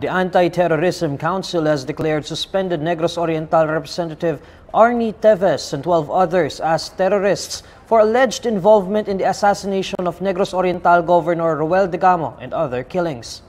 The Anti-Terrorism Council has declared suspended Negros Oriental Representative Arnie Teves and 12 others as terrorists for alleged involvement in the assassination of Negros Oriental Governor Roel Degamo and other killings.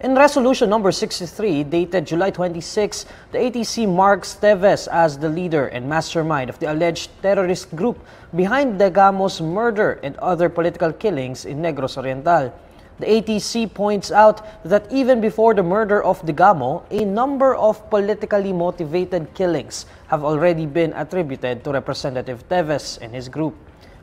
In Resolution Number 63, dated July 26, the ATC marks Teves as the leader and mastermind of the alleged terrorist group behind Degamo's murder and other political killings in Negros Oriental. The ATC points out that even before the murder of Degamo, a number of politically motivated killings have already been attributed to Representative Teves and his group.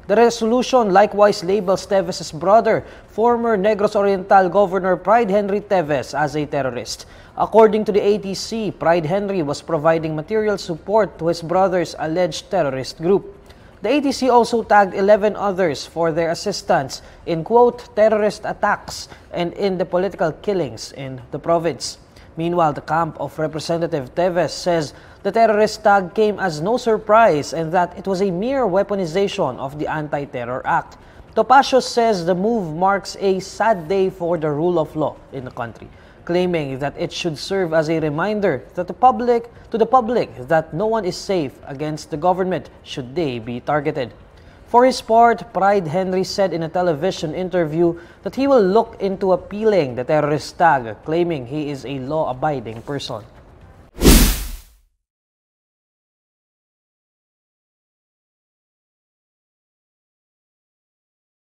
The resolution likewise labels Teves' brother, former Negros Oriental Governor Pride Henry Teves, as a terrorist. According to the ATC, Pride Henry was providing material support to his brother's alleged terrorist group. The ATC also tagged 11 others for their assistance in quote terrorist attacks and in the political killings in the province. Meanwhile, the camp of Representative Teves says the terrorist tag came as no surprise and that it was a mere weaponization of the Anti-Terror Act. Topacio says the move marks a sad day for the rule of law in the country claiming that it should serve as a reminder that the public, to the public that no one is safe against the government should they be targeted. For his part, Pride Henry said in a television interview that he will look into appealing the terrorist tag, claiming he is a law-abiding person.